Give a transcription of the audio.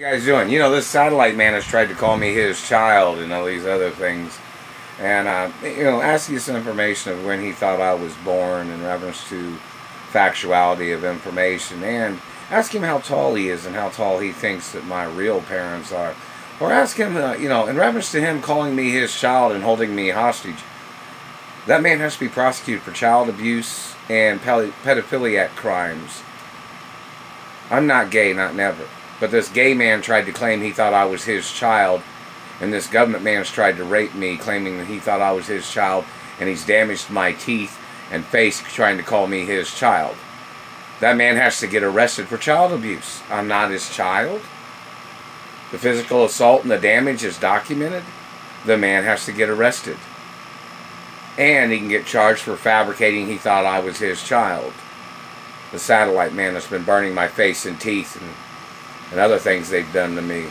you guys doing? You know, this satellite man has tried to call me his child and all these other things. And, uh, you know, ask you some information of when he thought I was born in reference to factuality of information. And ask him how tall he is and how tall he thinks that my real parents are. Or ask him, uh, you know, in reference to him calling me his child and holding me hostage. That man has to be prosecuted for child abuse and pedophiliac crimes. I'm not gay, not never. But this gay man tried to claim he thought I was his child, and this government man's tried to rape me, claiming that he thought I was his child, and he's damaged my teeth and face trying to call me his child. That man has to get arrested for child abuse. I'm not his child. The physical assault and the damage is documented. The man has to get arrested. And he can get charged for fabricating he thought I was his child. The satellite man has been burning my face and teeth and and other things they've done to me.